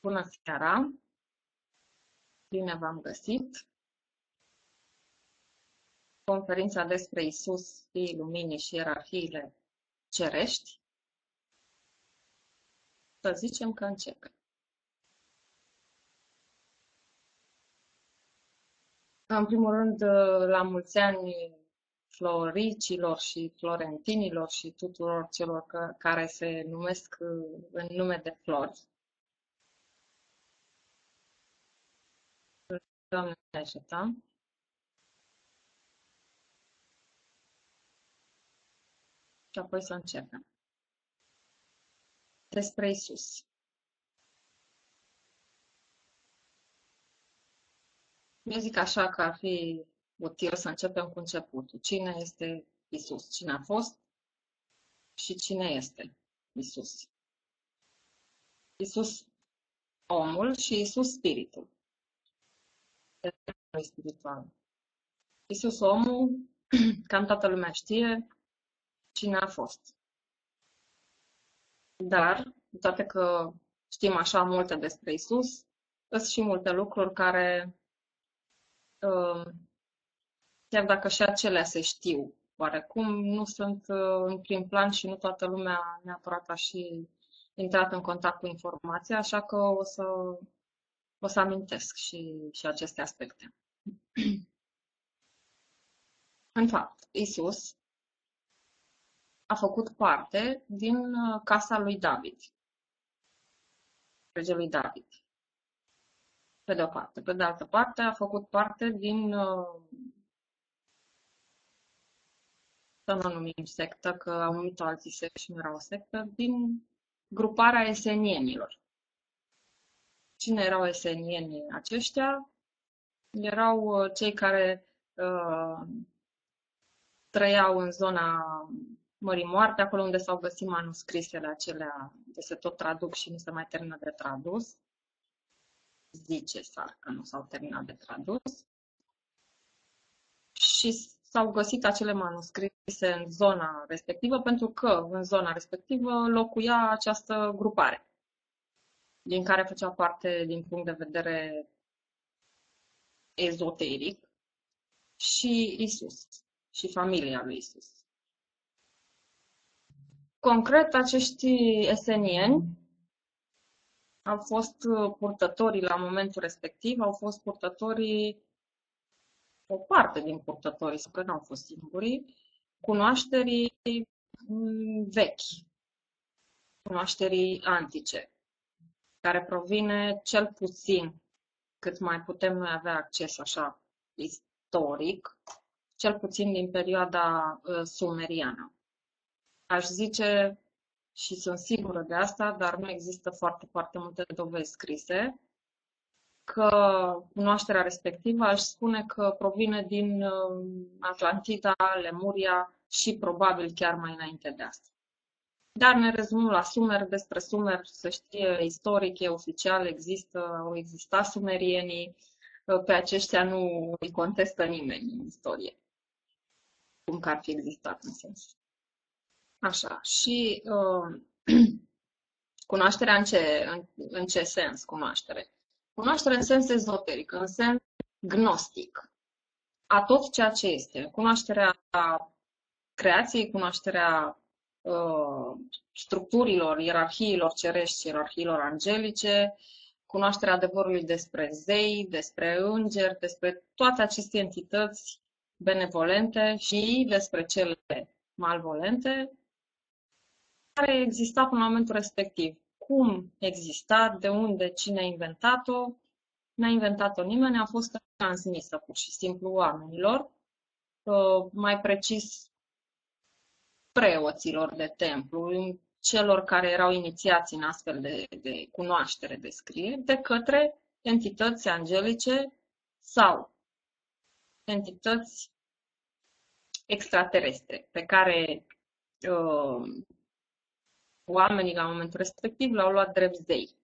Bună seara! Bine v-am găsit! Conferința despre Isus, Fiii Luminii și ierarhiile cerești. Să zicem că începem. În primul rând, la mulți ani floricilor și florentinilor și tuturor celor care se numesc în nume de flori. Doamne ajută! Și apoi să începem. Despre Isus. Eu zic așa că ar fi util să începem cu începutul. Cine este Isus? Cine a fost și cine este Isus? Isus omul și Isus spiritul spiritual. Isus omul, cam toată lumea știe cine a fost. Dar, toate că știm așa multe despre Isus, sunt și multe lucruri care, um, chiar dacă și acelea se știu, oarecum nu sunt uh, în prim plan și nu toată lumea neapărat a și intrat în contact cu informația, așa că o să o să amintesc și, și aceste aspecte. În fapt, Isus a făcut parte din uh, casa lui David, regelui David. Pe de o parte. Pe de altă parte, a făcut parte din, uh, să nu numim sectă, că au numit alții sectă și nu era o sectă, din gruparea esenienilor. Cine erau esenienii aceștia? Erau uh, cei care uh, trăiau în zona Mării Moarte, acolo unde s-au găsit manuscrisele acelea de se tot traduc și nu se mai termină de tradus. Zice s-ar că nu s-au terminat de tradus. Și s-au găsit acele manuscrise în zona respectivă pentru că în zona respectivă locuia această grupare din care făcea parte din punct de vedere ezoteric și Isus și familia lui Isus. Concret, acești esenieni au fost purtătorii la momentul respectiv, au fost purtătorii, o parte din purtătorii, că nu au fost singurii, cunoașterii vechi, cunoașterii antice care provine cel puțin cât mai putem noi avea acces așa istoric, cel puțin din perioada uh, sumeriană. Aș zice, și sunt sigură de asta, dar nu există foarte, foarte multe dovezi scrise, că cunoașterea respectivă aș spune că provine din uh, Atlantida, Lemuria și probabil chiar mai înainte de asta. Dar ne rezumăm la Sumer. Despre Sumer să știe istoric, e oficial, există, au existat sumerienii. Pe aceștia nu îi contestă nimeni în istorie. Cum că ar fi existat în sens. Așa. Și uh, cunoașterea în ce, în, în ce sens cunoaștere? Cunoaștere în sens ezoteric, în sens gnostic. A tot ceea ce este. Cunoașterea creației, cunoașterea Uh, structurilor, ierarhiilor cerești, ierarhiilor angelice, cunoașterea adevărului despre zei, despre îngeri, despre toate aceste entități benevolente și despre cele malvolente care exista până la momentul respectiv. Cum exista, de unde, cine a inventat-o, n-a inventat-o nimeni, a fost transmisă pur și simplu oamenilor. Uh, mai precis, preoților de templu, celor care erau inițiați în astfel de, de cunoaștere de scrieri, de către entități angelice sau entități extraterestre, pe care uh, oamenii la momentul respectiv l-au luat drept zei.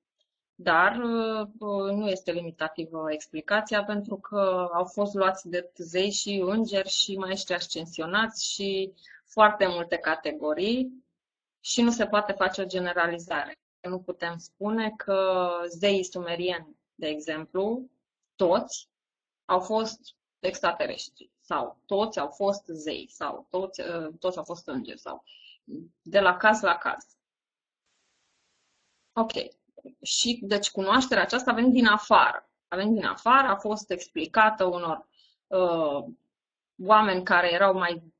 Dar uh, nu este limitativă explicația pentru că au fost luați de zei și îngeri și maestri ascensionați și foarte multe categorii și nu se poate face o generalizare. nu putem spune că zeii sumerieni, de exemplu, toți au fost extraterestri sau toți au fost zei sau toți, uh, toți au fost îngeri sau de la caz la caz. Ok. Și deci cunoașterea aceasta a venit din afară. A venit din afară, a fost explicată unor uh, oameni care erau mai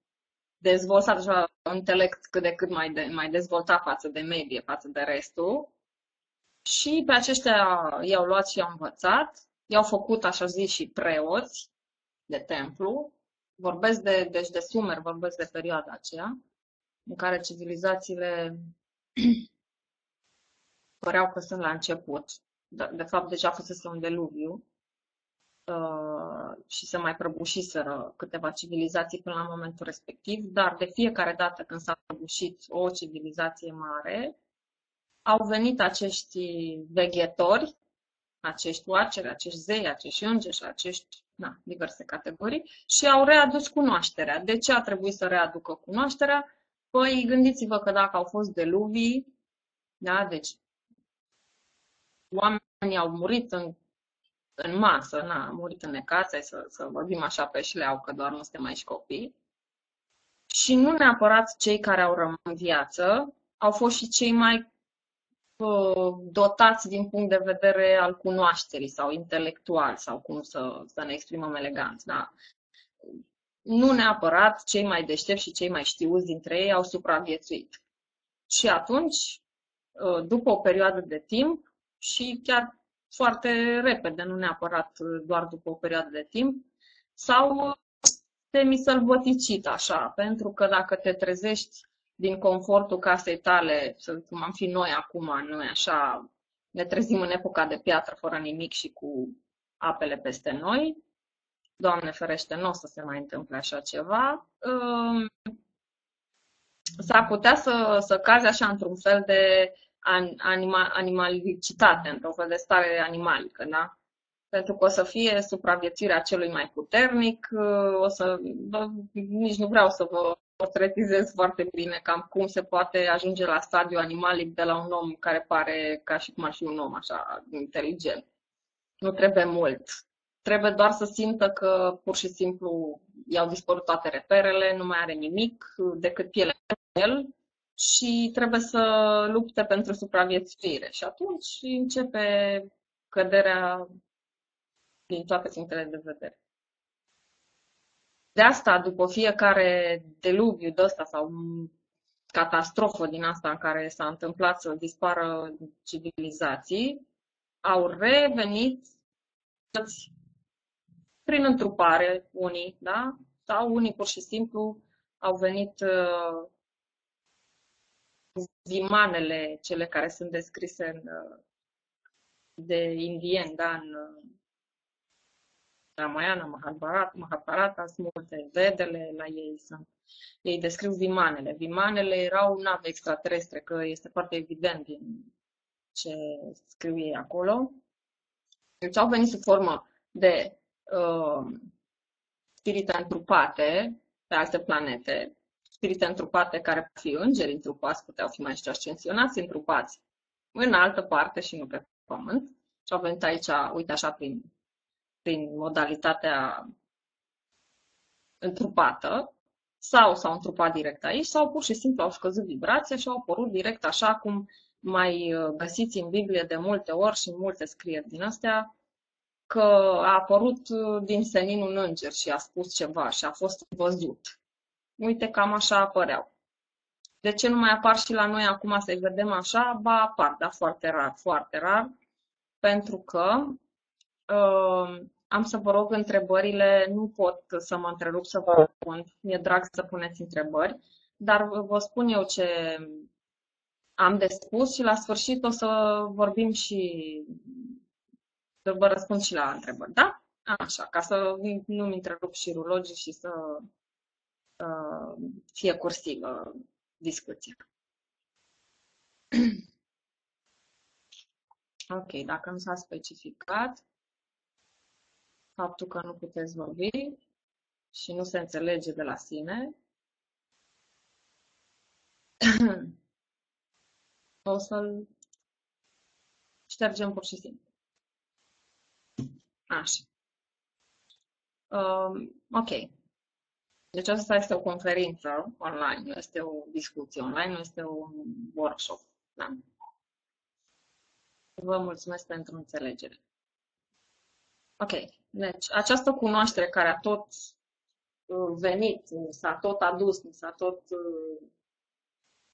dezvoltați, așa, intelect cât de cât mai, de, mai dezvoltat față de medie, față de restul. Și pe aceștia i-au luat și i-au învățat, i-au făcut, așa zis, și preoți de templu. Vorbesc de, deci de Sumer, vorbesc de perioada aceea, în care civilizațiile păreau că sunt la început. De, de fapt, deja fusese un deluviu uh, și se mai prăbușiseră câteva civilizații până la momentul respectiv, dar de fiecare dată când s-a prăbușit o civilizație mare, au venit acești veghetori, acești oaceri, acești zei, acești îngeri și acești na, diverse categorii și au readus cunoașterea. De ce a trebuit să readucă cunoașterea? Păi gândiți-vă că dacă au fost deluvii, da, deci oamenii au murit în, în masă, na, au murit în necațe, să, să vorbim așa pe șleau, că doar nu suntem mai și copii. Și nu neapărat cei care au rămas în viață, au fost și cei mai uh, dotați din punct de vedere al cunoașterii sau intelectual sau cum să, să ne exprimăm elegant. Da? Nu neapărat cei mai deștepți și cei mai știuți dintre ei au supraviețuit. Și atunci, uh, după o perioadă de timp, și chiar foarte repede, nu neapărat doar după o perioadă de timp, sau semisălbăticit așa, pentru că dacă te trezești din confortul casei tale, să cum am fi noi acum, noi așa, ne trezim în epoca de piatră fără nimic și cu apele peste noi, Doamne ferește, nu o să se mai întâmple așa ceva, um, s-ar putea să, să cazi așa într-un fel de anima, animalicitate, într-o fel de stare animalică, da? Pentru că o să fie supraviețuirea celui mai puternic, o să, bă, nici nu vreau să vă portretizez foarte bine cam cum se poate ajunge la stadiu animalic de la un om care pare ca și cum ar fi un om așa inteligent. Nu trebuie mult. Trebuie doar să simtă că pur și simplu i-au dispărut toate reperele, nu mai are nimic decât pielea el și trebuie să lupte pentru supraviețuire. Și atunci începe căderea din toate punctele de vedere. De asta, după fiecare deluviu de ăsta sau catastrofă din asta în care s-a întâmplat să dispară civilizații, au revenit prin întrupare unii, da? Sau unii pur și simplu au venit uh, vimanele, cele care sunt descrise în, de indieni, da, în Ramayana, Mahabharata, Mahabharata, sunt multe, vedele la ei sunt. Ei descriu vimanele. Vimanele erau nave extraterestre, că este foarte evident din ce scriu ei acolo. Deci au venit sub formă de uh, spirite întrupate pe alte planete, spirite întrupate care pot fi îngeri întrupați, puteau fi mai și ascensionați întrupați în altă parte și nu pe pământ. Și au venit aici, uite așa, prin, prin modalitatea întrupată, sau s-au întrupat direct aici, sau pur și simplu au scăzut vibrația și au apărut direct așa cum mai uh, găsiți în Biblie de multe ori și în multe scrieri din astea, că a apărut uh, din senin un înger și a spus ceva și a fost văzut. Uite, cam așa apăreau. De ce nu mai apar și la noi acum să-i vedem așa? Ba, apar, dar foarte rar, foarte rar, pentru că uh, am să vă rog întrebările, nu pot să mă întrerup să vă răspund, mi-e drag să puneți întrebări, dar vă spun eu ce am de spus și la sfârșit o să vorbim și să vă răspund și la întrebări, da? Așa, ca să nu-mi întrerup și rulogii și să Uh, fie cursivă discuția. Ok, dacă nu s-a specificat faptul că nu puteți vorbi și nu se înțelege de la sine, o să-l Ștergem pur și simplu. Așa. Um, ok. Deci asta este o conferință online, nu este o discuție online, nu este un workshop. Da? Vă mulțumesc pentru înțelegere. Ok. Deci, această cunoaștere care a tot uh, venit, s-a tot adus, s-a tot uh,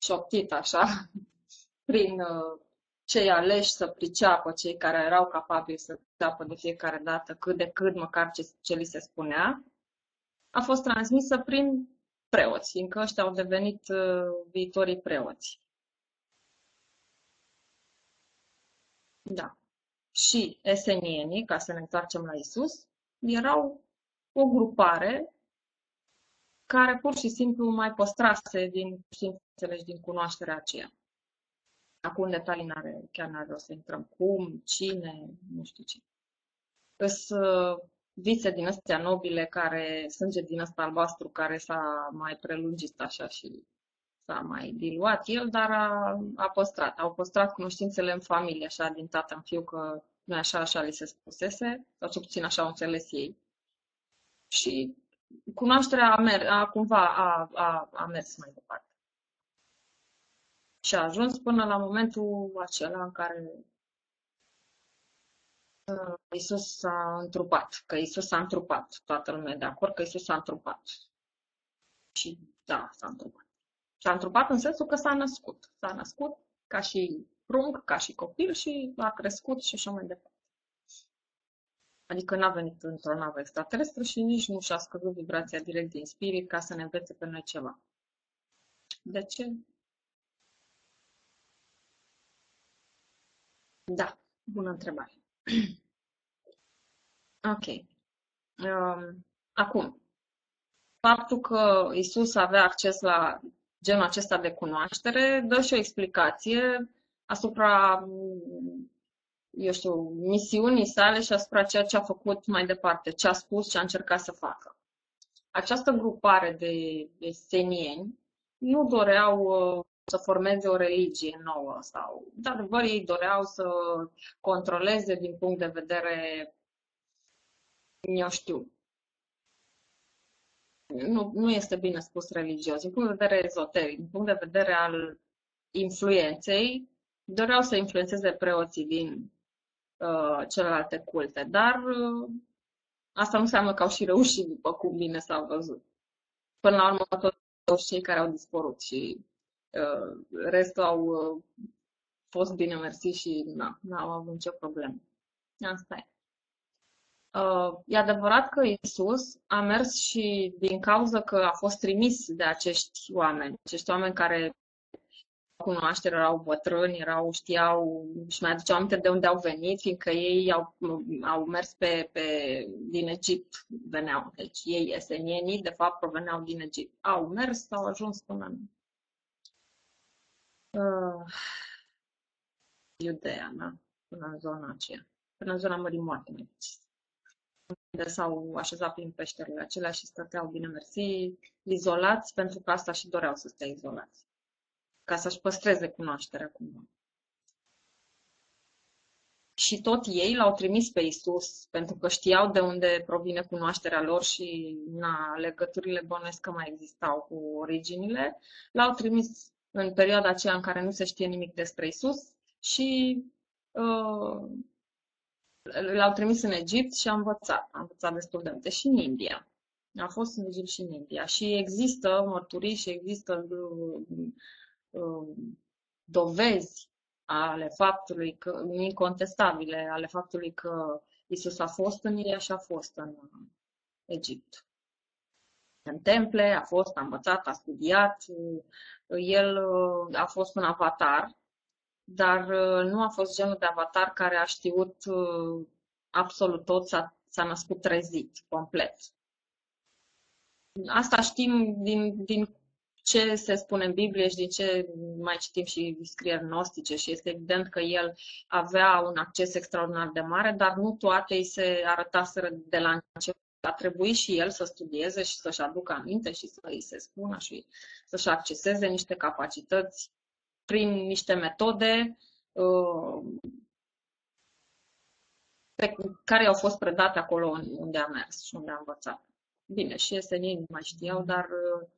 șoptit așa, prin uh, cei aleși să priceapă, cei care erau capabili să priceapă de fiecare dată cât de cât măcar ce, ce li se spunea, a fost transmisă prin preoți, fiindcă ăștia au devenit uh, viitorii preoți. Da. Și esenienii, ca să ne întoarcem la Isus, erau o grupare care pur și simplu mai păstrase din științele și din cunoașterea aceea. Acum în detalii n-are, chiar n-are rost să intrăm cum, cine, nu știu ce. Sunt uh, vițe din astea nobile care, sânge din ăsta albastru care s-a mai prelungit așa și s-a mai diluat el, dar a, a păstrat. Au păstrat cunoștințele în familie, așa, din tată în fiu, că nu așa, așa li se spusese, sau cel puțin așa au înțeles ei. Și cunoașterea a, mer- a cumva a, a, a mers mai departe. Și a ajuns până la momentul acela în care uh, Isus s-a întrupat, că Isus s-a întrupat. Toată lumea de acord că Isus s-a întrupat. Și da, s-a întrupat. S-a întrupat în sensul că s-a născut. S-a născut ca și prunc, ca și copil și a crescut și așa mai departe. Adică n-a venit într-o navă extraterestră și nici nu și-a scăzut vibrația direct din spirit ca să ne învețe pe noi ceva. De ce? Da, bună întrebare. ok. Um, acum, faptul că Isus avea acces la genul acesta de cunoaștere dă și o explicație asupra, eu știu, misiunii sale și asupra ceea ce a făcut mai departe, ce a spus, ce a încercat să facă. Această grupare de, de senieni nu doreau uh, să formeze o religie nouă sau, de adevăr, ei doreau să controleze din punct de vedere, eu știu, nu, nu este bine spus religios, din punct de vedere ezoteric, din punct de vedere al influenței, doreau să influențeze preoții din uh, celelalte culte, dar uh, asta nu înseamnă că au și reușit, după cum bine s-au văzut. Până la urmă, toți cei care au dispărut și uh, restul au uh, fost bine mersi și nu au avut nicio problemă. Asta e. Uh, e adevărat că Isus a mers și din cauza că a fost trimis de acești oameni, acești oameni care cunoaștere, erau bătrâni, erau, știau, și mai aduceau aminte de unde au venit, fiindcă ei au, au mers pe, pe, din Egipt, veneau. Deci ei, esenienii, de fapt, proveneau din Egipt. Au mers, au ajuns până în uh, Iudea, da? până în zona aceea, până în zona Mării Moarte, mai unde s-au așezat prin peșterile acelea și stăteau, bine mersi, izolați, pentru că asta și doreau să stea izolați ca să-și păstreze cunoașterea cumva. Și tot ei l-au trimis pe Isus, pentru că știau de unde provine cunoașterea lor și na, legăturile bănuiesc că mai existau cu originile. L-au trimis în perioada aceea în care nu se știe nimic despre Isus și uh, l-au trimis în Egipt și a învățat. A învățat destul de multe și în India. A fost în Egipt și în India. Și există mărturii și există uh, Um, dovezi ale faptului că, incontestabile ale faptului că Isus a fost în Iria și a fost în Egipt. În temple, a fost, a învățat, a studiat, el uh, a fost un avatar, dar uh, nu a fost genul de avatar care a știut uh, absolut tot, s-a, s-a născut trezit, complet. Asta știm din, din ce se spune în Biblie și din ce mai citim și scrieri gnostice și este evident că el avea un acces extraordinar de mare, dar nu toate îi se arătaseră de la început. A trebuit și el să studieze și să-și aducă aminte și să îi se spună și să-și acceseze niște capacități prin niște metode uh, pe care au fost predate acolo unde a mers și unde a învățat. Bine, și esenii nu mai știau, dar uh,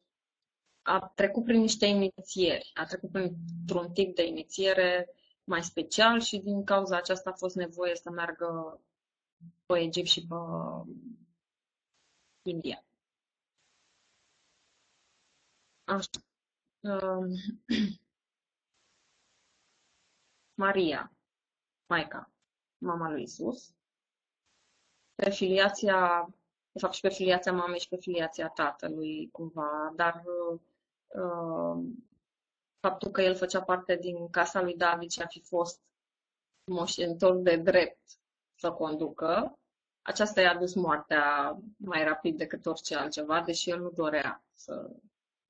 a trecut prin niște inițieri, a trecut printr-un tip de inițiere mai special și din cauza aceasta a fost nevoie să meargă pe Egipt și pe India. Așa. Um, Maria, Maica, mama lui Isus, pe filiația, de fapt și pe filiația mamei și pe filiația tatălui, cumva, dar uh, faptul că el făcea parte din casa lui David și a fi fost moștenitor de drept să conducă, aceasta i-a dus moartea mai rapid decât orice altceva, deși el nu dorea să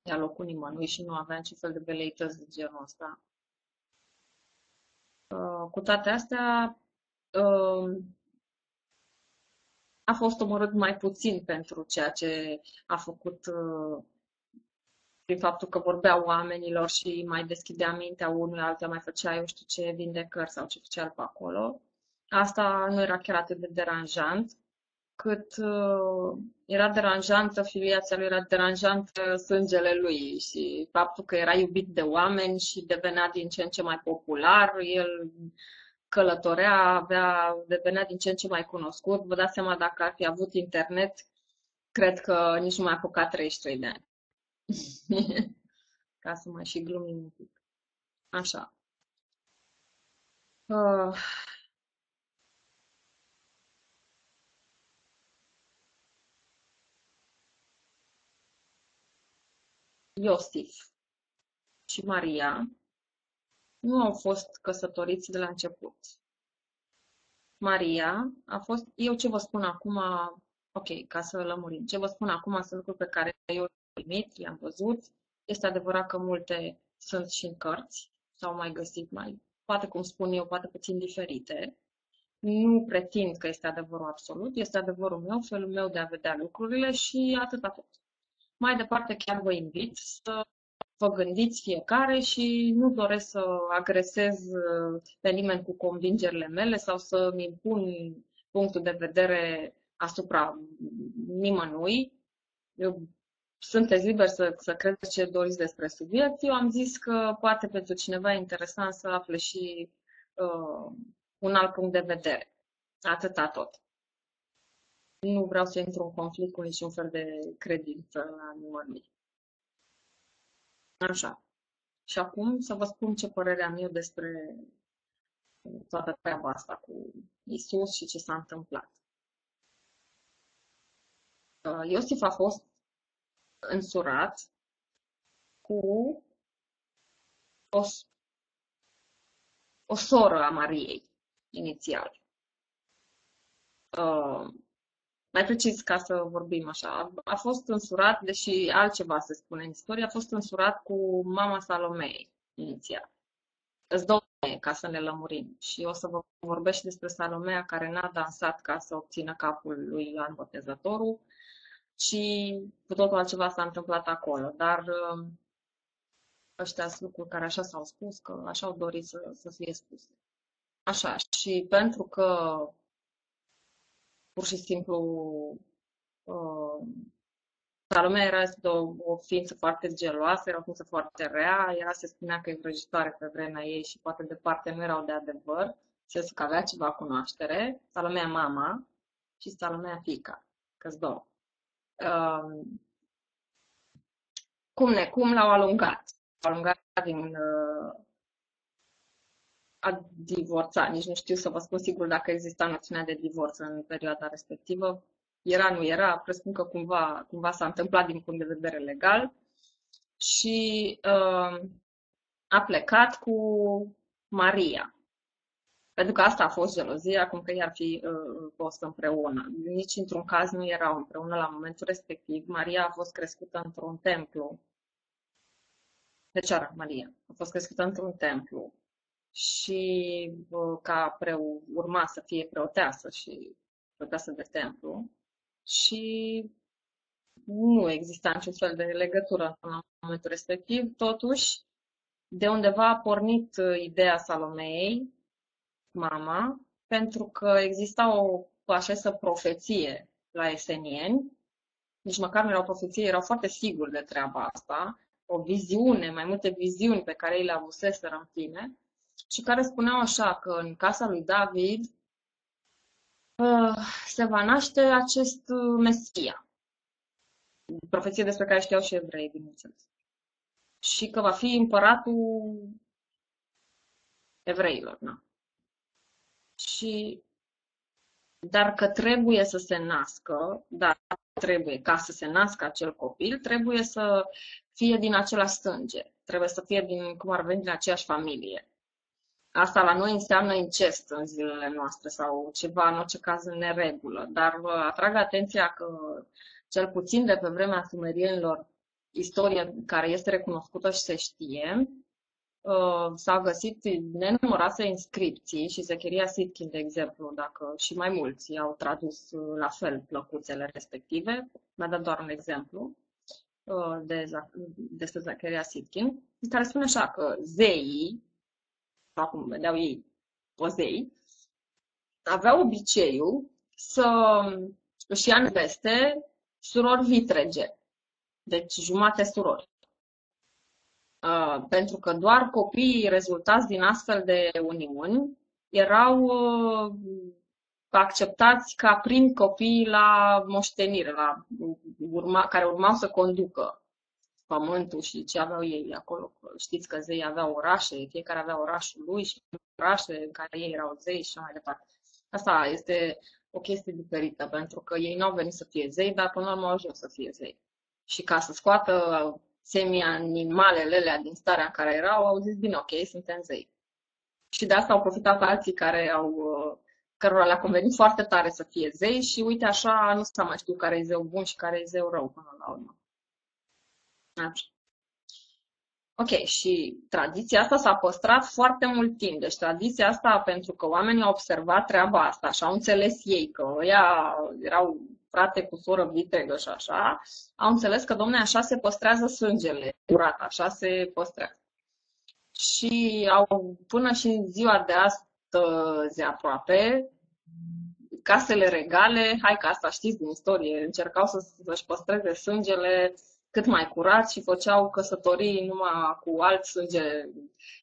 ia locul nimănui și nu avea niciun fel de veleități de genul ăsta. Uh, cu toate astea, uh, a fost omorât mai puțin pentru ceea ce a făcut uh, prin faptul că vorbea oamenilor și mai deschidea mintea unui altul, mai făcea eu știu ce vindecări sau ce făcea pe acolo. Asta nu era chiar atât de deranjant, cât uh, era deranjantă filiația lui, era deranjantă sângele lui și faptul că era iubit de oameni și devenea din ce în ce mai popular, el călătorea, avea, devenea din ce în ce mai cunoscut. Vă dați seama dacă ar fi avut internet, cred că nici nu mai apucat 33 de ani. Ca să mai și glumim un pic. Așa. Uh. Iosif și Maria nu au fost căsătoriți de la început. Maria a fost, eu ce vă spun acum, ok, ca să lămurim, ce vă spun acum sunt lucruri pe care eu primit, le-am văzut. Este adevărat că multe sunt și în cărți, s-au mai găsit mai, poate cum spun eu, poate puțin diferite. Nu pretind că este adevărul absolut, este adevărul meu, felul meu de a vedea lucrurile și atâta tot. Mai departe, chiar vă invit să vă gândiți fiecare și nu doresc să agresez pe nimeni cu convingerile mele sau să-mi impun punctul de vedere asupra nimănui. Eu sunteți liberi să, să credeți ce doriți despre subiect. Eu am zis că poate pentru cineva e interesant să afle și uh, un alt punct de vedere. Atâta tot. Nu vreau să intru în conflict cu niciun fel de credință la nimănui. Așa. Și acum să vă spun ce părere am eu despre toată treaba asta cu Isus și ce s-a întâmplat. Uh, Iosif a fost însurat cu o, o soră a Mariei, inițial. Uh, mai precis, ca să vorbim așa, a fost însurat, deși altceva se spune în istorie, a fost însurat cu mama Salomei, inițial. Îți două ca să ne lămurim. Și o să vă vorbesc și despre Salomea care n-a dansat ca să obțină capul lui Ioan Botezătorul, și cu totul altceva s-a întâmplat acolo. Dar um, ăștia sunt lucruri care așa s-au spus, că așa au dorit să, să fie spuse. Așa, și pentru că pur și simplu uh, Salomea era o, o ființă foarte geloasă, era o ființă foarte rea, era se spunea că e vrăjitoare pe vremea ei și poate departe nu erau de adevăr, să că avea ceva cunoaștere, Salomea mama și Salomea fica, că două. Um, cum ne, cum l-au alungat. L-au alungat din uh, a divorța. Nici nu știu să vă spun sigur dacă exista noțiunea de divorț în perioada respectivă. Era, nu era, presupun că cumva, cumva s-a întâmplat din punct de vedere legal și uh, a plecat cu Maria. Pentru că asta a fost gelozia, cum că i-ar fi uh, fost împreună. Nici într-un caz nu erau împreună la momentul respectiv. Maria a fost crescută într-un templu. Fecioara Maria a fost crescută într-un templu și uh, ca preu, urma să fie preoteasă și preoteasă de templu. Și nu exista niciun fel de legătură în momentul respectiv. Totuși, de undeva a pornit uh, ideea Salomei mama pentru că exista o așa profeție la esenieni, nici măcar nu erau profeție, erau foarte siguri de treaba asta, o viziune, mai multe viziuni pe care ei le avuseseră în fine, și care spuneau așa că în casa lui David uh, se va naște acest uh, Mesia. Profeție despre care știau și evrei, bineînțeles. Și că va fi împăratul evreilor. Na. Și dar că trebuie să se nască, dar trebuie ca să se nască acel copil, trebuie să fie din același sânge, trebuie să fie din, cum ar veni, din aceeași familie. Asta la noi înseamnă incest în zilele noastre sau ceva, în orice caz, în neregulă. Dar vă atrag atenția că, cel puțin de pe vremea sumerienilor, istorie care este recunoscută și se știe, uh, s-au găsit nenumărate inscripții și Zecheria Sitkin, de exemplu, dacă și mai mulți au tradus uh, la fel plăcuțele respective, mi-a dat doar un exemplu uh, de, despre Zecheria Sitkin, care spune așa că zeii, sau cum vedeau ei pozei, aveau obiceiul să își ia neveste surori vitrege, deci jumate surori. Uh, pentru că doar copiii rezultați din astfel de uniuni erau uh, acceptați ca prim copii la moștenire, la urma, care urmau să conducă pământul și ce aveau ei acolo. Știți că zei aveau orașe, fiecare avea orașul lui și orașe în care ei erau zei și așa mai departe. Asta este o chestie diferită, pentru că ei nu au venit să fie zei, dar până la urmă au ajuns să fie zei. Și ca să scoată semi-animalele alea din starea în care erau, au zis, bine, ok, suntem zei. Și de asta au profitat alții care au, cărora le-a convenit foarte tare să fie zei și uite așa nu s-a mai știut care e zeu bun și care e zeu rău până la urmă. Așa. Ok, și tradiția asta s-a păstrat foarte mult timp. Deci tradiția asta, pentru că oamenii au observat treaba asta și au înțeles ei că ăia erau frate cu soră vitregă și așa, au înțeles că, domne, așa se păstrează sângele curat, așa se păstrează. Și au, până și în ziua de astăzi aproape, casele regale, hai că asta știți din istorie, încercau să, să-și păstreze sângele cât mai curat și făceau căsătorii numai cu alt sânge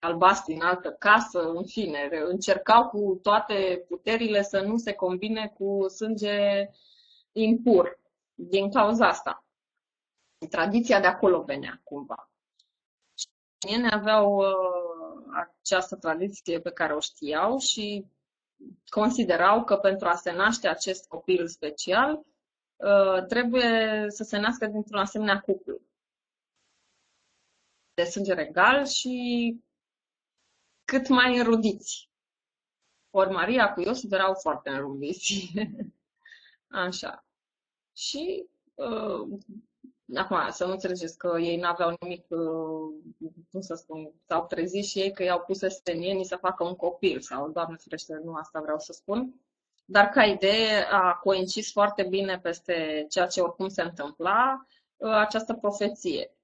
albastru în altă casă, în fine, încercau cu toate puterile să nu se combine cu sânge impur din cauza asta. Tradiția de acolo venea cumva. Și ne aveau uh, această tradiție pe care o știau și considerau că pentru a se naște acest copil special, Uh, trebuie să se nască dintr-un asemenea cuplu de sânge regal și cât mai înrudiți. Ori Maria cu Iosif erau foarte înrudiți. Așa. Și uh, acum, să nu înțelegeți că ei n-aveau nimic, uh, cum să spun, s-au trezit și ei că i-au pus estenienii să facă un copil sau, doamne ferește, nu asta vreau să spun dar ca idee a coincis foarte bine peste ceea ce oricum se întâmpla uh, această profeție.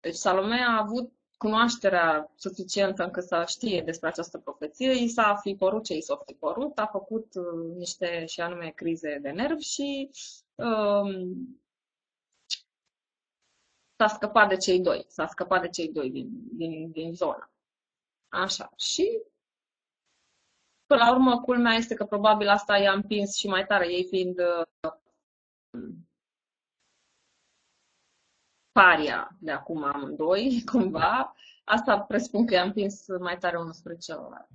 Deci Salome a avut cunoașterea suficientă încât să știe despre această profeție, i s-a fi părut ce i s-a fi părut, a făcut uh, niște și anume crize de nervi și um, s-a scăpat de cei doi, s-a scăpat de cei doi din, din, din zonă. Așa. Și Până la urmă, culmea este că probabil asta i-a împins și mai tare, ei fiind uh, paria de acum amândoi, cumva, asta presupun că i-a împins mai tare unul spre celălalt.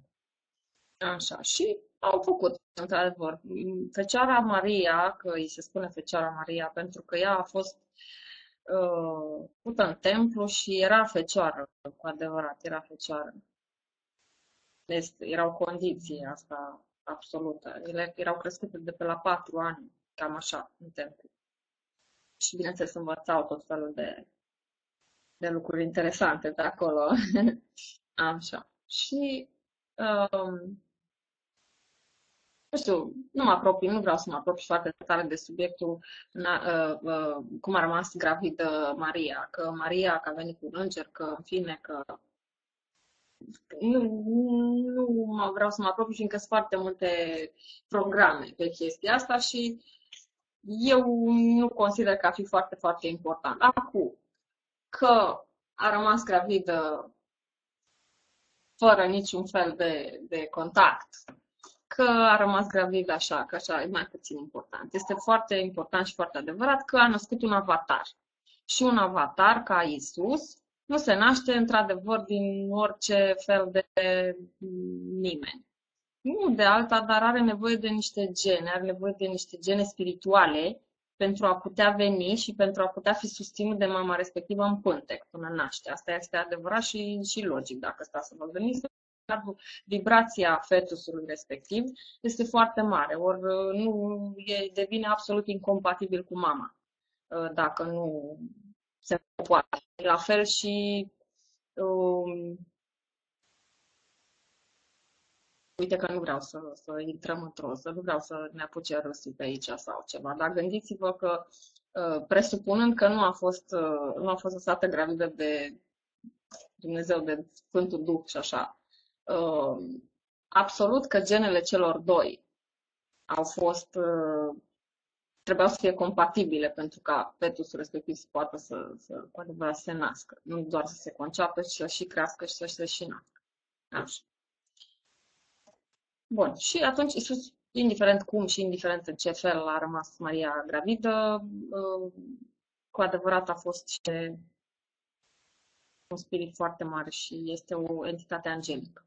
Așa, și au făcut, într-adevăr. Fecioara Maria, că îi se spune Fecioara Maria, pentru că ea a fost uh, pută în templu și era fecioară, cu adevărat, era fecioară. Este, erau condiții asta absolută. Ele erau crescute de pe la patru ani, cam așa, în templu. Și bineînțeles învățau tot felul de, de lucruri interesante de acolo. așa. Și um, nu știu, nu mă apropii, nu vreau să mă apropii foarte tare de subiectul uh, uh, cum a rămas gravidă Maria, că Maria, că a venit cu un înger, că în fine, că nu, nu mă vreau să mă apropii, fiindcă sunt foarte multe programe pe chestia asta și eu nu consider că a fi foarte, foarte important. Acum, că a rămas gravidă fără niciun fel de, de contact, că a rămas gravidă așa, că așa e mai puțin important. Este foarte important și foarte adevărat că a născut un avatar. Și un avatar ca Isus nu se naște într-adevăr din orice fel de nimeni. Nu de alta, dar are nevoie de niște gene, are nevoie de niște gene spirituale pentru a putea veni și pentru a putea fi susținut de mama respectivă în pântec până naște. Asta este adevărat și, și logic, dacă stați să vă gândiți. Vibrația fetusului respectiv este foarte mare, ori nu e, devine absolut incompatibil cu mama dacă nu se poate. La fel și um, uite că nu vreau să, să intrăm într-o, să nu vreau să ne apuce râsul pe aici sau ceva, dar gândiți-vă că uh, presupunând că nu a fost, uh, nu a fost lăsată gravidă de Dumnezeu, de Sfântul Duh și așa, uh, absolut că genele celor doi au fost trebuiau să fie compatibile pentru ca fetusul respectiv să poată să, să, cu adevărat, să se nască. Nu doar să se conceapă, ci să și crească și să se și nască. Așa. Bun. Și atunci Iisus, indiferent cum și indiferent în ce fel a rămas Maria gravidă, uh, cu adevărat a fost și un spirit foarte mare și este o entitate angelică.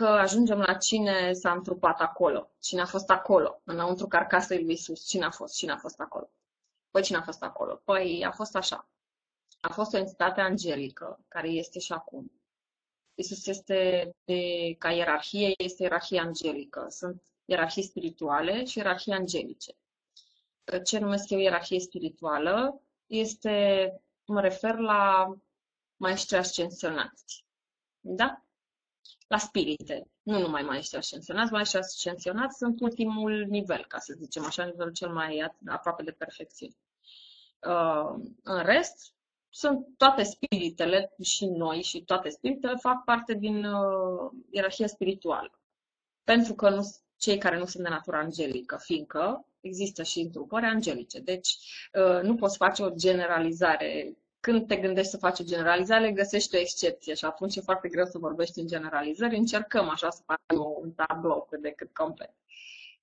Că ajungem la cine s-a întrupat acolo, cine a fost acolo, înăuntru carcasei lui Isus, cine a fost, cine a fost acolo. Păi cine a fost acolo? Păi a fost așa. A fost o entitate angelică, care este și acum. Isus este de, ca ierarhie, este ierarhie angelică. Sunt ierarhii spirituale și ierarhii angelice. Ce numesc eu ierarhie spirituală este, mă refer la maestri ascensionați. Da? La spirite, nu numai maestri ascensionați, maestri ascensionați sunt ultimul nivel, ca să zicem așa, nivelul cel mai aproape de perfecțiune. Uh, în rest, sunt toate spiritele și noi și toate spiritele fac parte din uh, ierarhia spirituală. Pentru că nu, cei care nu sunt de natură angelică, fiindcă există și întrupări angelice. Deci uh, nu poți face o generalizare când te gândești să faci o generalizare, găsești o excepție și atunci e foarte greu să vorbești în generalizări. Încercăm așa să facem un tablou cât de cât complet.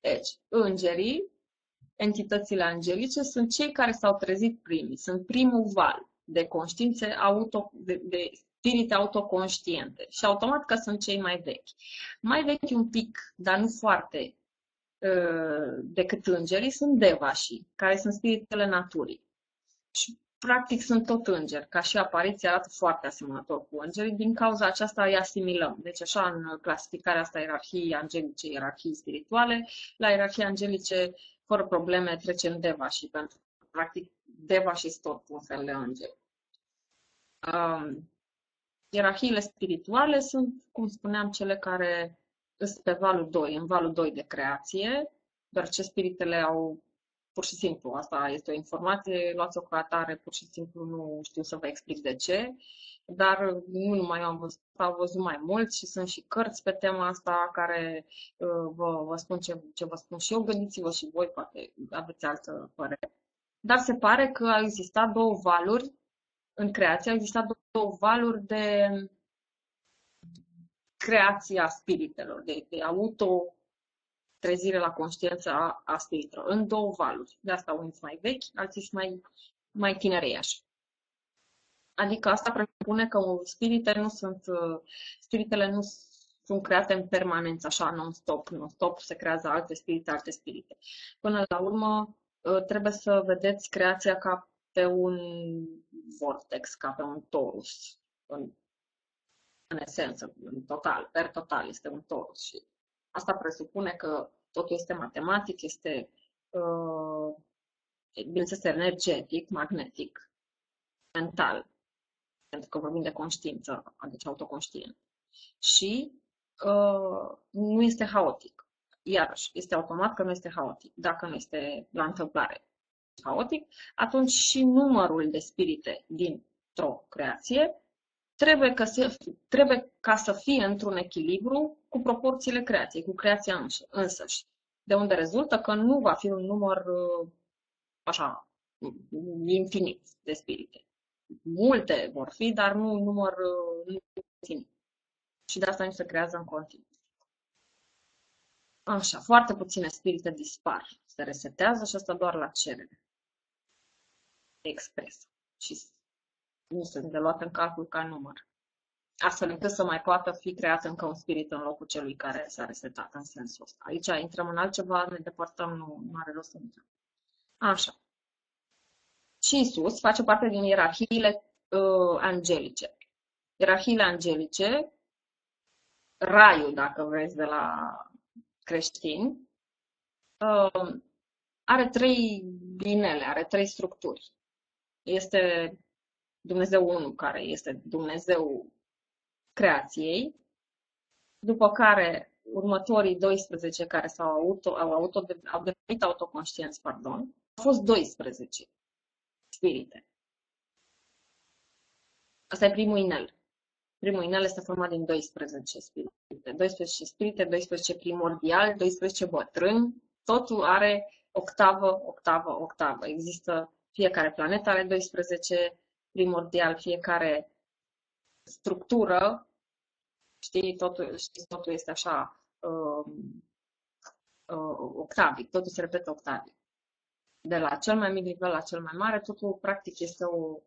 Deci, îngerii, entitățile angelice, sunt cei care s-au trezit primii, sunt primul val de conștiințe auto, de, de spirite autoconștiente și automat că sunt cei mai vechi. Mai vechi un pic, dar nu foarte, uh, decât îngerii, sunt devașii, care sunt spiritele naturii. Și practic sunt tot îngeri, ca și apariția arată foarte asemănător cu îngerii, din cauza aceasta îi asimilăm. Deci așa în clasificarea asta ierarhii angelice, ierarhii spirituale, la ierarhii angelice fără probleme trece în deva și pentru practic deva și tot un fel de îngeri. Um, ierarhiile spirituale sunt, cum spuneam, cele care sunt pe valul 2, în valul 2 de creație, doar ce spiritele au pur și simplu, asta este o informație, luați-o ca atare, pur și simplu nu știu să vă explic de ce, dar nu numai eu am văzut, am văzut mai mult și sunt și cărți pe tema asta care uh, vă, vă spun ce, ce vă spun și eu, gândiți-vă și voi, poate aveți altă părere. Dar se pare că au existat două valuri în creație, au existat două valuri de creația spiritelor, de, de auto trezire la conștiință a, a spiritelor, în două valuri. De asta unii sunt mai vechi, alții sunt mai, mai tinereiași. Adică asta presupune că spiritele nu sunt, spiritele nu sunt create în permanență, așa, non-stop, non-stop, se creează alte spirite, alte spirite. Până la urmă, ă, trebuie să vedeți creația ca pe un vortex, ca pe un torus, în, în esență, în total, per total, este un torus și Asta presupune că totul este matematic, este, uh, bineînțeles, energetic, magnetic, mental, pentru că vorbim de conștiință, adică autoconștient. Și uh, nu este haotic. Iarăși, este automat că nu este haotic. Dacă nu este la întâmplare haotic, atunci și numărul de spirite dintr-o creație trebuie, că se, trebuie ca să fie într-un echilibru cu proporțiile creației, cu creația însăși. De unde rezultă că nu va fi un număr uh, așa infinit de spirite. Multe vor fi, dar nu un număr uh, infinit. Și de asta nu se creează în continuu. Așa, foarte puține spirite dispar, se resetează și asta doar la cerere. Expres. Și nu sunt de luat în calcul ca număr. Astfel încât să mai poată fi creat încă un spirit în locul celui care s-a resetat în sensul ăsta. Aici intrăm în altceva, ne depărtăm, nu, nu are rost să intrăm. Așa. Și Isus face parte din ierarhiile uh, angelice. Ierarhiile angelice, raiul, dacă vreți, de la creștini, uh, are trei linele, are trei structuri. Este Dumnezeu 1, care este Dumnezeu creației, după care următorii 12 care s-au auto, au, auto, au devenit autoconștienți, pardon, au fost 12 spirite. Asta e primul inel. Primul inel este format din 12 spirite. 12 spirite, 12 primordiali, 12 bătrâni. Totul are octavă, octavă, octavă. Există fiecare planetă are 12 primordial, fiecare structură, știi, totul, știi, totul este așa uh, uh, octavic, totul se repetă octavic. De la cel mai mic nivel la cel mai mare, totul practic este o,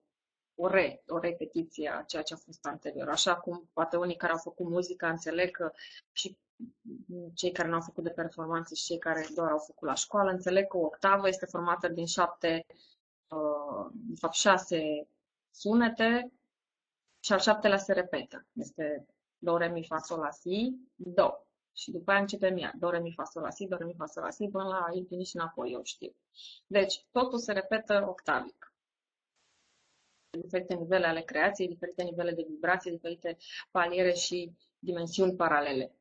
o, re, o repetiție a ceea ce a fost anterior. Așa cum poate unii care au făcut muzică înțeleg că și cei care nu au făcut de performanță și cei care doar au făcut la școală, înțeleg că o octavă este formată din șapte, uh, de fapt șase sunete și al șaptelea se repetă. Este do, re, mi, fa, sol, la, si, do. Și după aia începem ea. Do, re, mi, fa, sol, la, si, do, re, mi, fa, sol, la, si, până la infinit și înapoi, eu știu. Deci, totul se repetă octavic. Diferite nivele ale creației, diferite nivele de vibrație, diferite paliere și dimensiuni paralele.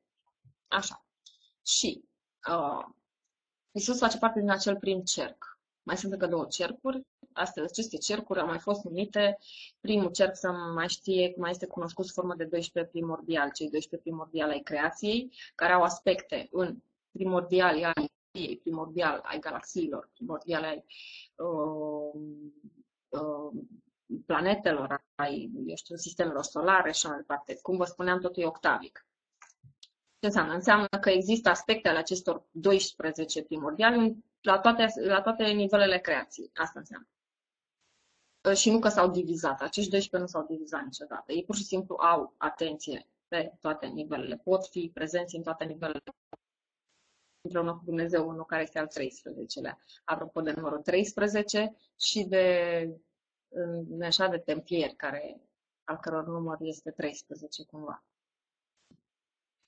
Așa. Și uh, Isus face parte din acel prim cerc. Mai sunt încă două cercuri astea, aceste cercuri au mai fost numite. Primul cerc să mai știe, mai este cunoscut sub formă de 12 primordial, cei 12 primordiali ai creației, care au aspecte în primordiali ai primordial ai galaxiilor, primordial ai uh, uh, planetelor, ai, eu știu, sistemelor solare și mai departe. Cum vă spuneam, totul e octavic. Ce înseamnă? Înseamnă că există aspecte ale acestor 12 primordiali la toate, la toate nivelele creației. Asta înseamnă. Ă, și nu că s-au divizat. Acești 12 nu s-au divizat niciodată. Ei pur și simplu au atenție pe toate nivelele. Pot fi prezenți în toate nivelele împreună cu Dumnezeu, unul care este al 13-lea. Apropo de numărul 13 și de așa de templieri, care, al căror număr este 13 cumva.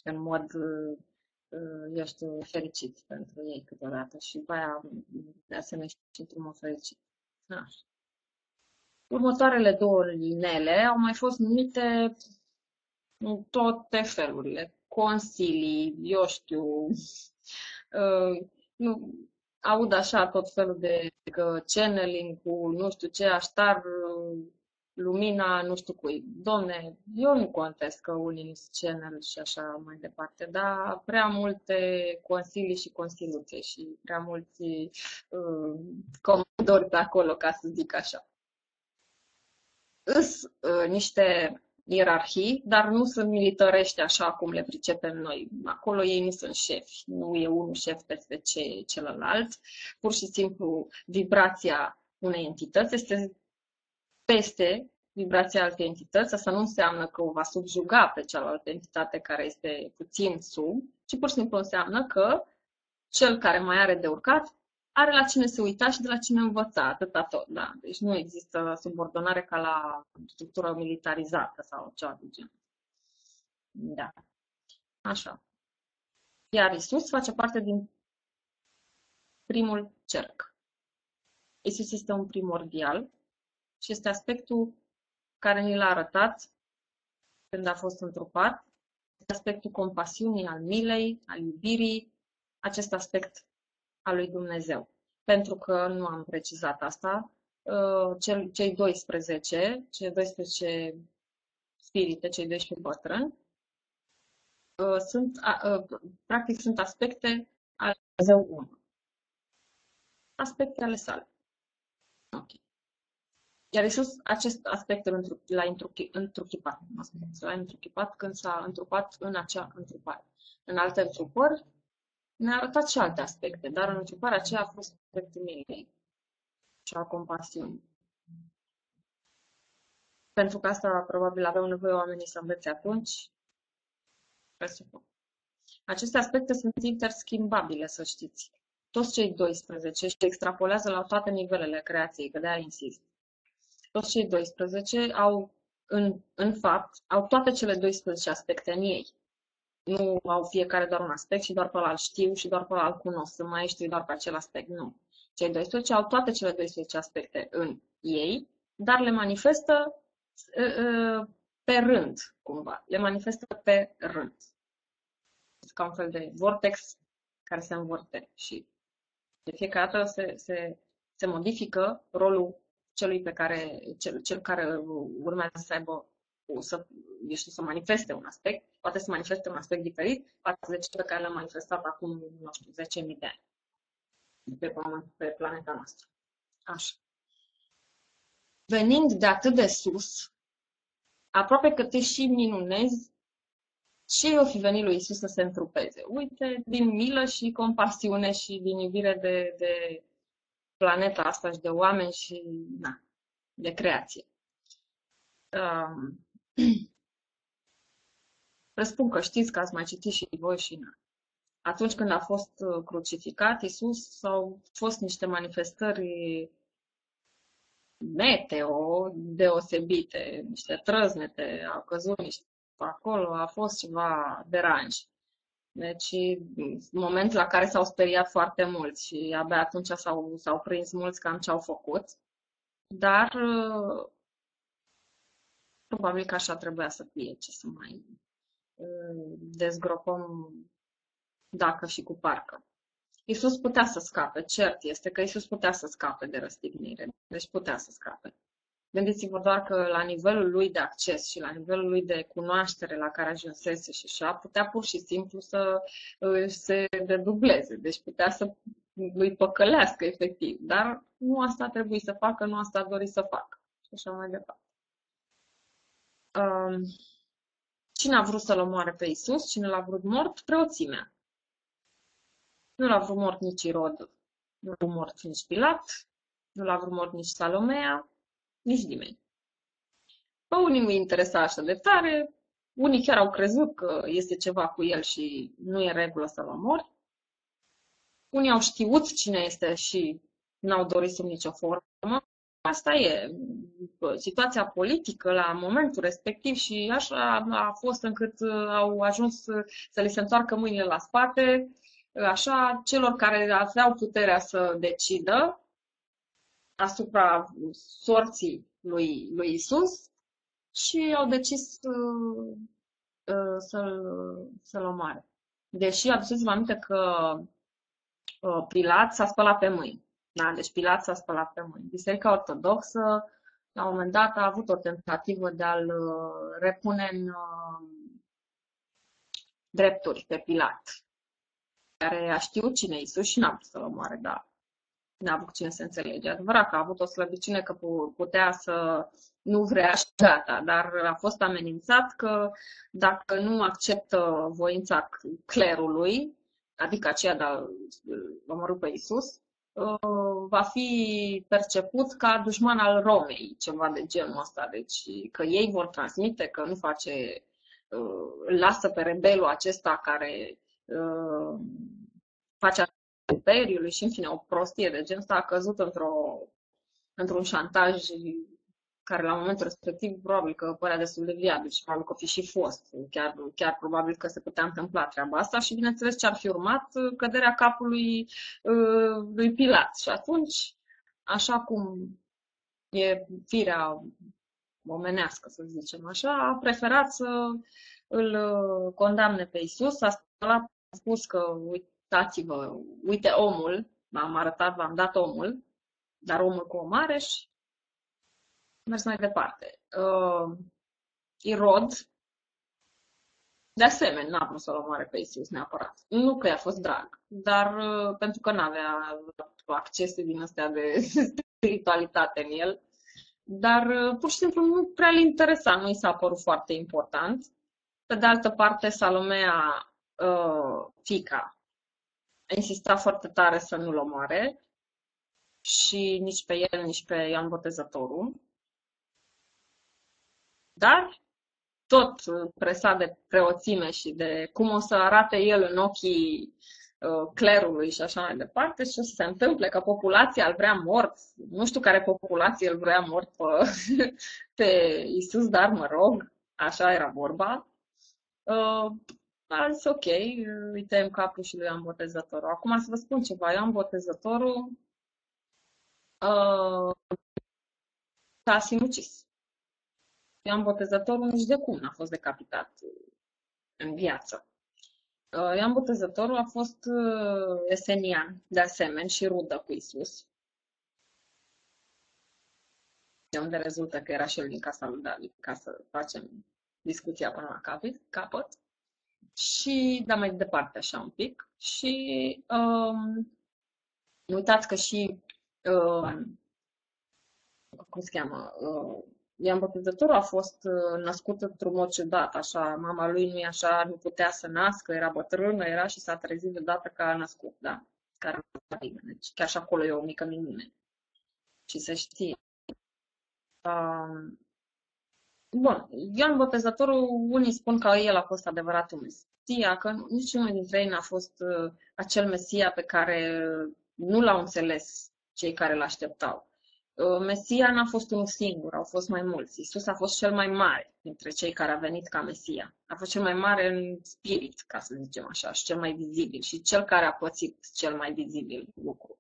În mod, ă, eu știu, fericit pentru ei câteodată și după aia, de asemenea, și într-un mod fericit. Așa. Următoarele două linele au mai fost numite în toate felurile. Consilii, eu știu, uh, nu, aud așa tot felul de channeling cu nu știu ce, aștar uh, lumina, nu știu cui. Domne, eu nu contest că unii nu sunt channel și așa mai departe, dar prea multe consilii și consiluțe și prea mulți uh, comandori pe acolo, ca să zic așa îs uh, niște ierarhii, dar nu sunt militărești așa cum le pricepem noi. Acolo ei nu sunt șefi, nu e unul șef peste ce, celălalt. Pur și simplu vibrația unei entități este peste vibrația altei entități. Asta nu înseamnă că o va subjuga pe cealaltă entitate care este puțin sub, ci pur și simplu înseamnă că cel care mai are de urcat are la cine se uita și de la cine învăța, atâta tot, da. Deci nu există subordonare ca la structură militarizată sau ceva de genul. Da. Așa. Iar Isus face parte din primul cerc. Isus este un primordial și este aspectul care ni l-a arătat când a fost întrupat, aspectul compasiunii, al milei, al iubirii, acest aspect al lui Dumnezeu. Pentru că nu am precizat asta, uh, cei 12, cei 12 spirite, cei 12 bătrâni, uh, sunt, uh, practic sunt aspecte ale Dumnezeu 1. Aspecte ale sale. Ok. Iar Iisus acest aspect l-a întruchipat, l-a întruchipat când s-a întrupat în acea întrupare. În alte întrupări ne-a arătat și alte aspecte, dar în întruparea aceea a fost aspectul milei și a compasiunii. Pentru că asta probabil aveau nevoie oamenii să învețe atunci. Presupun. Aceste aspecte sunt interschimbabile, să știți. Toți cei 12 și extrapolează la toate nivelele creației, că de-aia insist. Toți cei 12 au, în, în fapt, au toate cele 12 aspecte în ei. Nu au fiecare doar un aspect și doar pe ăla știu și doar pe ăla îl cunosc, să mai știu doar pe acel aspect. Nu. Cei 12 au toate cele 12 aspecte în ei, dar le manifestă uh, pe rând, cumva. Le manifestă pe rând. Ca un fel de vortex care se învârte și de fiecare dată se, se, se modifică rolul celui pe care, cel, cel care urmează să aibă să, eu știu, să manifeste un aspect, poate să manifeste un aspect diferit față de cel pe care l-a manifestat acum, nu știu, 10.000 de ani pe, pământ, pe planeta noastră. Așa. Venind de atât de sus, aproape că te și minunezi ce o fi venit lui Isus să se întrupeze. Uite, din milă și compasiune și din iubire de, de planeta asta și de oameni și na, de creație. Um, Răspund că știți că ați mai citit și voi și na. Atunci când a fost uh, crucificat Isus, au fost niște manifestări meteo deosebite, niște trăznete, au căzut niște acolo, a fost ceva deranj. Deci, momentul la care s-au speriat foarte mulți și abia atunci s-au, s-au prins mulți cam ce au făcut. Dar uh, probabil că așa trebuia să fie, ce să mai uh, dezgropăm dacă și cu parcă. Iisus putea să scape, cert este că Iisus putea să scape de răstignire, deci putea să scape. Gândiți-vă doar că la nivelul lui de acces și la nivelul lui de cunoaștere la care ajunsese și așa, putea pur și simplu să se dedubleze. Deci putea să îi păcălească efectiv. Dar nu asta trebuie să facă, nu asta a dorit să facă. Și așa mai departe. Um, cine a vrut să-l omoare pe Isus? Cine l-a vrut mort? Preoțimea. Nu l-a vrut mort nici Irod, nu l-a vrut mort nici Pilat, nu l-a vrut mort nici Salomea, nici nimeni. Pe unii nu-i interesa așa de tare, unii chiar au crezut că este ceva cu el și nu e regulă să-l omori. Unii au știut cine este și n-au dorit sub nicio formă. Asta e situația politică la momentul respectiv și așa a fost încât au ajuns să li se întoarcă mâinile la spate, așa celor care aveau puterea să decidă asupra sorții lui, lui Isus și au decis uh, uh, să-l, să-l omoare. Deși aduceți-vă aminte că uh, Pilat s-a spălat pe mâini. Da? Deci Pilat s-a spălat pe mâini. Biserica Ortodoxă, la un moment dat, a avut o tentativă de a-l uh, repune în uh, drepturi pe Pilat, care a știut cine e Isus și n-a vrut să-l omoare, dar n-a avut cine să înțelege. Adevărat că a avut o slăbiciune că putea să nu vrea și gata, dar a fost amenințat că dacă nu acceptă voința clerului, adică aceea de a omorâ pe Isus, uh, va fi perceput ca dușman al Romei, ceva de genul ăsta. Deci că ei vor transmite, că nu face, uh, lasă pe rebelul acesta care uh, face imperiului și, în fine, o prostie de genul ăsta a căzut într-o, într-un șantaj care la momentul respectiv probabil că părea destul de viabil și probabil că fi și fost. Chiar, chiar probabil că se putea întâmpla treaba asta și bineînțeles ce ar fi urmat căderea capului uh, lui Pilat. Și atunci, așa cum e firea omenească, să zicem așa, a preferat să îl condamne pe Isus, a spus că, uite, uitați-vă, uite omul, v-am arătat, v-am dat omul, dar omul cu o mare și mers mai departe. Uh, Irod, de asemenea, n-a vrut să-l omoare pe Isus neapărat. Nu că i-a fost drag, dar uh, pentru că n-avea accese din astea de spiritualitate în el. Dar uh, pur și simplu nu prea l interesa, nu i s-a părut foarte important. Pe de altă parte, Salomea, uh, fica, a insistat foarte tare să nu-l omoare și nici pe el, nici pe Ioan Botezătorul. Dar tot presat de preoțime și de cum o să arate el în ochii uh, clerului și așa mai departe și o să se întâmple că populația îl vrea mort. Nu știu care populație îl vrea mort pe, pe Isus, dar mă rog, așa era vorba. Uh, a zis ok, îi tăiem capul și lui Ioan Botezătorul. Acum să vă spun ceva, Ioan Botezătorul uh, s-a sinucis. Ioan Botezătorul nici de cum n-a fost decapitat în viață. Uh, Ioan Botezătorul a fost uh, esenian, de asemenea, și rudă cu Isus. De unde rezultă că era și el din casa lui David, ca să facem discuția până la capăt. Și, da, mai departe așa un pic. Și um, uitați că și, um, cum se cheamă, uh, Ioan Botezătorul a fost uh, născut într-un mod ciudat, așa, mama lui nu așa, nu putea să nască, era bătrână, era și s-a trezit deodată că a născut, da, care deci chiar și acolo e o mică minune. Și să știe. Um, bun, Ioan Botezătorul, unii spun că el a fost adevăratul Mesia, că niciunul dintre ei n-a fost uh, acel Mesia pe care nu l-au înțeles cei care l-așteptau. Uh, Mesia n-a fost unul singur, au fost mai mulți. Isus a fost cel mai mare dintre cei care a venit ca Mesia. A fost cel mai mare în spirit, ca să zicem așa, și cel mai vizibil și cel care a pățit cel mai vizibil lucru.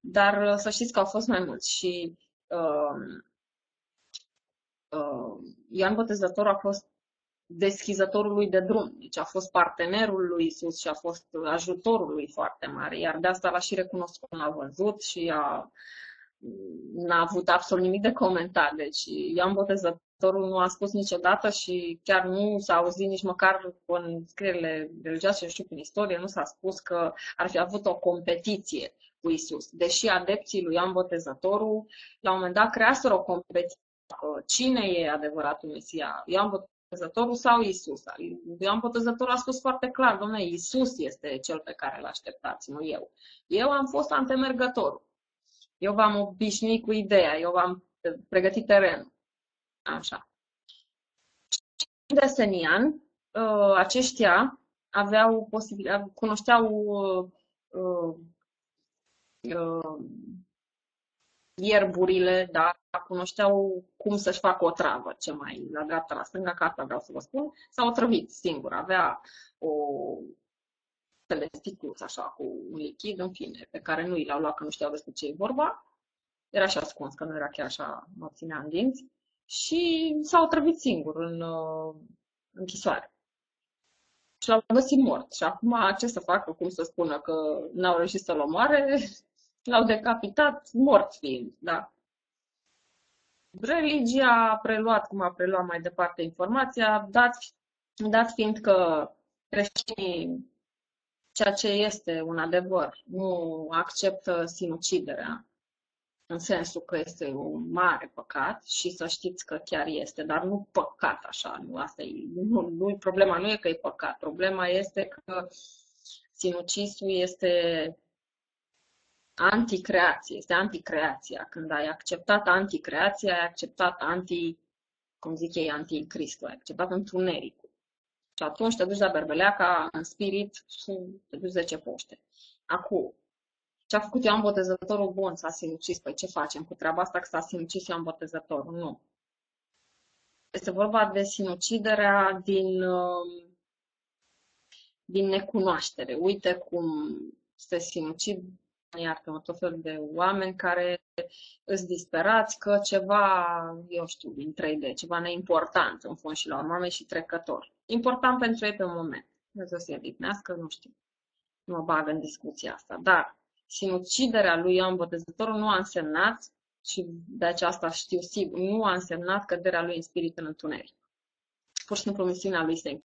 Dar uh, să știți că au fost mai mulți și uh, uh, Ioan Botezătorul a fost deschizătorul lui de drum, deci a fost partenerul lui Isus și a fost ajutorul lui foarte mare, iar de asta l-a și recunoscut, l-a văzut și a n-a avut absolut nimic de comentat. Deci Ioan Botezătorul nu a spus niciodată și chiar nu s-a auzit nici măcar în scrierile religioase, știu, prin istorie, nu s-a spus că ar fi avut o competiție cu Isus. Deși adepții lui Ioan Botezătorul, la un moment dat, creaseră o competiție. Cine e adevăratul Mesia? Ioan Botezătorul sau Isus? Ioan Botezătorul a spus foarte clar, domnule, Isus este cel pe care îl așteptați, nu eu. Eu am fost antemergătorul. Eu v-am obișnuit cu ideea, eu v-am pregătit terenul. Așa. De Senian, uh, aceștia aveau posibil, cunoșteau uh, uh, uh, ierburile, da, cunoșteau cum să-și facă o travă, ce mai la dreapta, la stânga, ca asta vreau să vă spun, s-au otrăvit singur. Avea o fel de sticluț așa cu un lichid, în fine, pe care nu i l-au luat că nu știau despre ce e vorba era și ascuns, că nu era chiar așa, mă ținea în dinți. Și s-a otrăvit singur în uh, închisoare. Și l-au găsit mort. Și acum ce să facă, cum să spună că n-au reușit să-l omoare, l-au decapitat mort fiind, da. Religia a preluat, cum a preluat mai departe informația, dat, dat fiind că creștinii, ceea ce este un adevăr, nu acceptă sinuciderea, în sensul că este un mare păcat și să știți că chiar este, dar nu păcat așa, nu asta e, nu, nu, problema nu e că e păcat, problema este că sinucisul este anticreație, este anticreația. Când ai acceptat anticreația, ai acceptat anti, cum zic ei, anticristul, ai acceptat întunericul. Și atunci te duci la berbeleaca în spirit și te duci 10 poște. Acum, ce a făcut Ioan Botezătorul bun, s-a sinucis. Păi ce facem cu treaba asta că s-a sinucis Ioan Botezătorul? Nu. Este vorba de sinuciderea din, um, din necunoaștere. Uite cum se sinucid, iartă tot felul de oameni care îți disperați că ceva, eu știu, din 3D, ceva neimportant în fond și la urmă și trecător. Important pentru ei pe moment. Dumnezeu să-i nu știu. Nu mă bag în discuția asta. Dar sinuciderea lui Ioan Botezătorul nu a însemnat, și de aceasta știu sigur, nu a însemnat căderea lui în spirit în întuneric. pur și simplu misiunea lui se